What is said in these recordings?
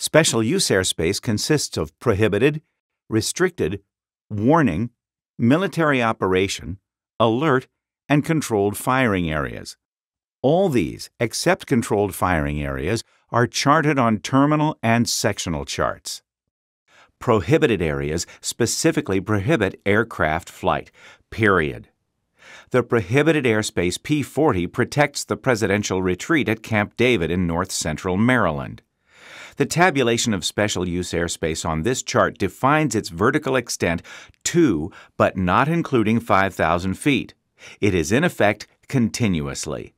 Special use airspace consists of prohibited, restricted, warning, military operation, alert, and controlled firing areas. All these, except controlled firing areas, are charted on terminal and sectional charts. Prohibited areas specifically prohibit aircraft flight, period. The prohibited airspace P 40 protects the presidential retreat at Camp David in north central Maryland. The tabulation of special use airspace on this chart defines its vertical extent to, but not including 5,000 feet. It is in effect continuously.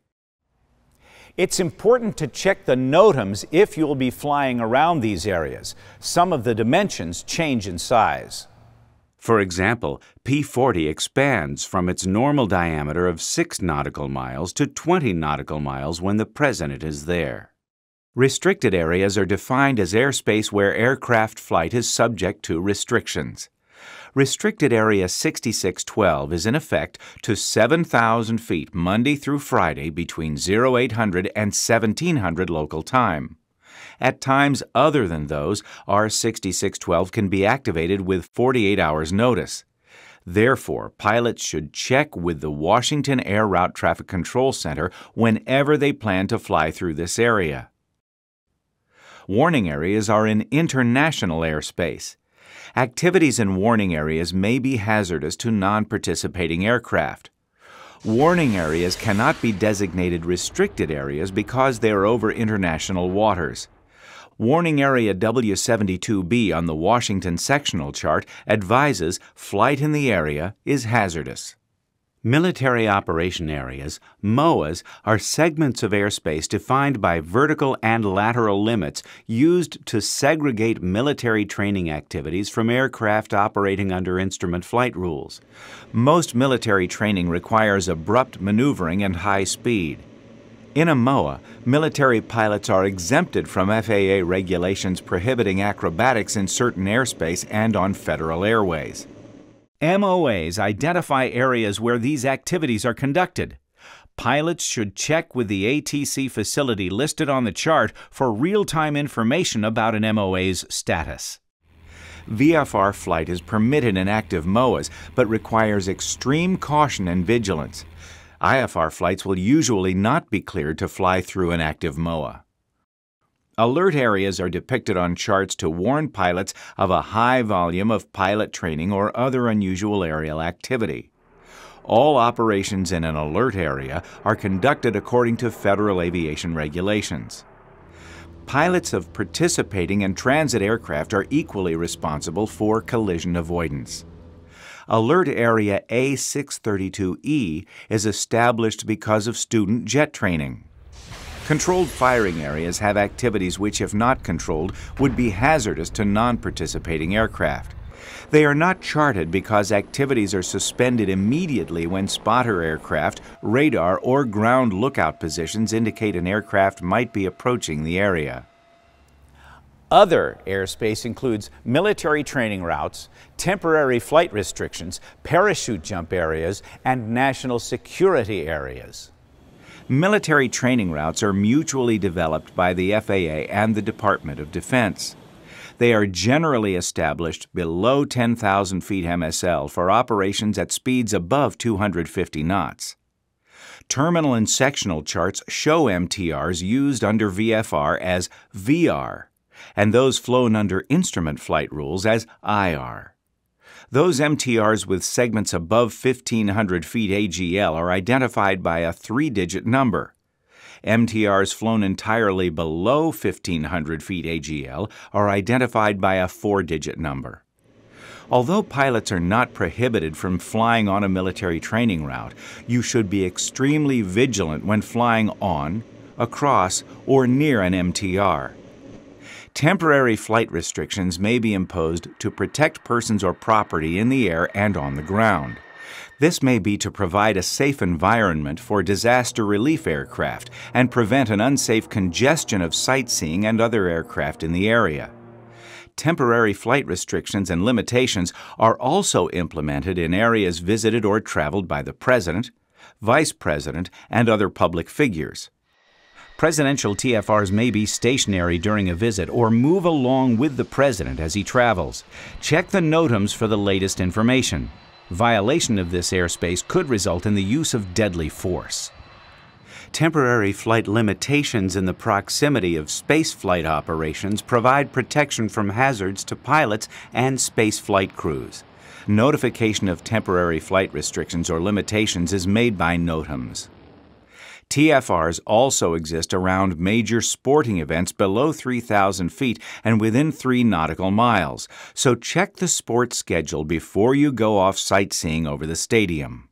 It's important to check the NOTAMs if you'll be flying around these areas. Some of the dimensions change in size. For example, P40 expands from its normal diameter of 6 nautical miles to 20 nautical miles when the President is there. Restricted areas are defined as airspace where aircraft flight is subject to restrictions. Restricted Area 6612 is in effect to 7,000 feet Monday through Friday between 0800 and 1700 local time. At times other than those, R6612 can be activated with 48 hours notice. Therefore, pilots should check with the Washington Air Route Traffic Control Center whenever they plan to fly through this area. Warning areas are in international airspace. Activities in warning areas may be hazardous to non participating aircraft. Warning areas cannot be designated restricted areas because they are over international waters. Warning Area W72B on the Washington sectional chart advises flight in the area is hazardous. Military operation areas, MOAs, are segments of airspace defined by vertical and lateral limits used to segregate military training activities from aircraft operating under instrument flight rules. Most military training requires abrupt maneuvering and high speed. In a MOA, military pilots are exempted from FAA regulations prohibiting acrobatics in certain airspace and on federal airways. MOAs identify areas where these activities are conducted. Pilots should check with the ATC facility listed on the chart for real time information about an MOA's status. VFR flight is permitted in active MOAs but requires extreme caution and vigilance. IFR flights will usually not be cleared to fly through an active MOA. Alert areas are depicted on charts to warn pilots of a high volume of pilot training or other unusual aerial activity. All operations in an alert area are conducted according to federal aviation regulations. Pilots of participating and transit aircraft are equally responsible for collision avoidance. Alert Area A632E is established because of student jet training. Controlled firing areas have activities which, if not controlled, would be hazardous to non participating aircraft. They are not charted because activities are suspended immediately when spotter aircraft, radar, or ground lookout positions indicate an aircraft might be approaching the area. Other airspace includes military training routes, temporary flight restrictions, parachute jump areas, and national security areas. Military training routes are mutually developed by the FAA and the Department of Defense. They are generally established below 10,000 feet MSL for operations at speeds above 250 knots. Terminal and sectional charts show MTRs used under VFR as VR, and those flown under instrument flight rules as IR. Those MTRs with segments above 1500 feet AGL are identified by a three digit number. MTRs flown entirely below 1500 feet AGL are identified by a four digit number. Although pilots are not prohibited from flying on a military training route, you should be extremely vigilant when flying on, across, or near an MTR. Temporary flight restrictions may be imposed to protect persons or property in the air and on the ground. This may be to provide a safe environment for disaster relief aircraft and prevent an unsafe congestion of sightseeing and other aircraft in the area. Temporary flight restrictions and limitations are also implemented in areas visited or traveled by the President, Vice President, and other public figures. Presidential TFRs may be stationary during a visit or move along with the president as he travels. Check the NOTAMs for the latest information. Violation of this airspace could result in the use of deadly force. Temporary flight limitations in the proximity of spaceflight operations provide protection from hazards to pilots and spaceflight crews. Notification of temporary flight restrictions or limitations is made by NOTAMs. TFRs also exist around major sporting events below 3,000 feet and within 3 nautical miles, so check the sports schedule before you go off sightseeing over the stadium.